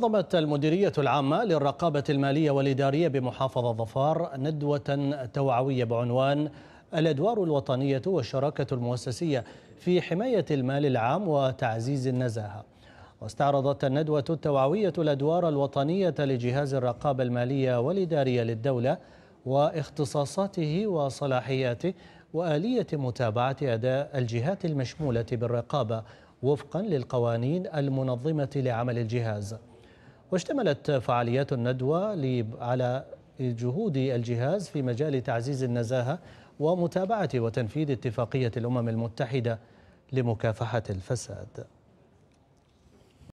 نظمت المديرية العامة للرقابة المالية والإدارية بمحافظة ظفار ندوة توعوية بعنوان الأدوار الوطنية والشراكة المؤسسية في حماية المال العام وتعزيز النزاهة. واستعرضت الندوة التوعوية الأدوار الوطنية لجهاز الرقابة المالية والإدارية للدولة واختصاصاته وصلاحياته وآلية متابعة أداء الجهات المشمولة بالرقابة وفقا للقوانين المنظمة لعمل الجهاز. واشتملت فعاليات الندوة على جهود الجهاز في مجال تعزيز النزاهة ومتابعة وتنفيذ اتفاقية الأمم المتحدة لمكافحة الفساد.